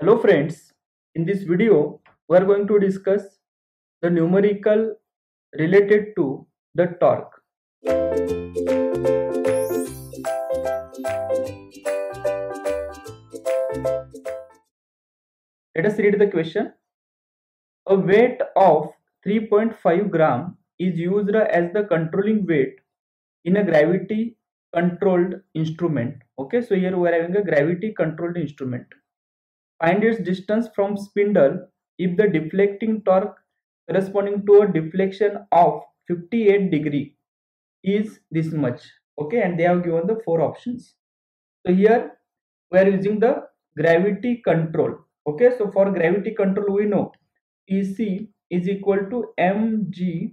Hello friends, in this video we are going to discuss the numerical related to the torque. Let us read the question. A weight of 3.5 gram is used as the controlling weight in a gravity controlled instrument. Okay, so here we are having a gravity controlled instrument Find its distance from spindle if the deflecting torque corresponding to a deflection of 58 degree is this much. Okay, and they have given the four options. So here we are using the gravity control. Okay, so for gravity control we know Tc is equal to mg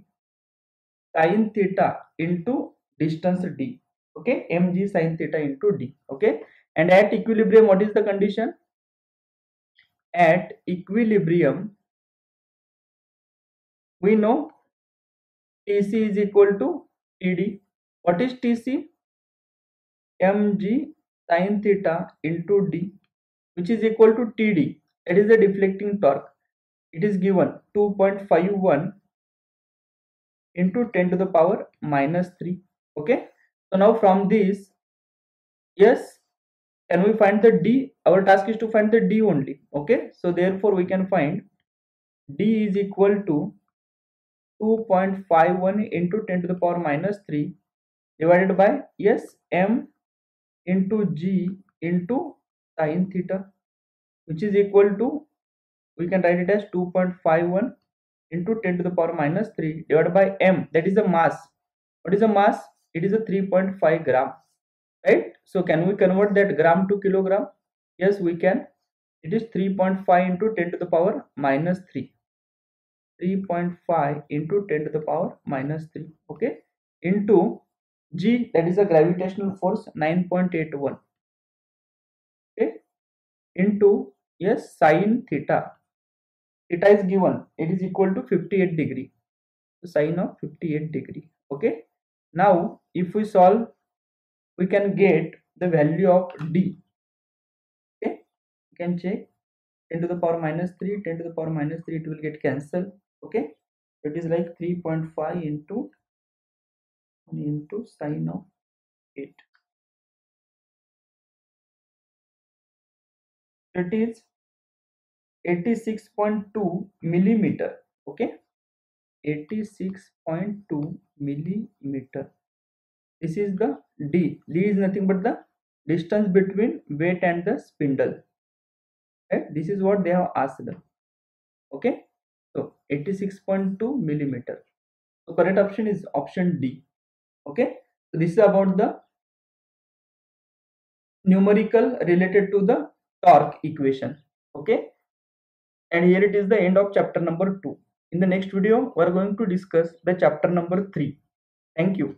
sine theta into distance d. Okay, mg sine theta into d. Okay, and at equilibrium, what is the condition? At equilibrium we know Tc is equal to Td. What is Tc? mg sine theta into d which is equal to Td. That is the deflecting torque. It is given 2.51 into 10 to the power minus 3. Okay. So now from this, yes, can we find the d our task is to find the d only okay? So therefore we can find d is equal to 2.51 into 10 to the power minus 3 divided by yes m into g into sine theta which is equal to we can write it as 2.51 into 10 to the power minus 3 divided by m. That is the mass. What is the mass? It is a 3.5 gram right? So can we convert that gram to kilogram? Yes we can. It is 3.5 into 10 to the power minus 3 3.5 into 10 to the power minus 3 okay? Into g that is a gravitational force 9.81 okay? Into yes sine theta. Theta is given. It is equal to 58 degree. Sine of 58 degree. Okay? Now if we solve we can get the value of d. Okay? You can check. 10 to the power minus 3 10 to the power minus 3 it will get cancelled. Okay? It is like 3.5 into into sine of 8 it is 86.2 millimeter. Okay? 86.2 millimeter this is the d. D is nothing but the distance between weight and the spindle. Right this is what they have asked okay? So 86.2 millimeter. So correct option is option d. Okay? So this is about the numerical related to the torque equation. Okay? And here it is the end of chapter number 2 in the next video we are going to discuss the chapter number 3 thank you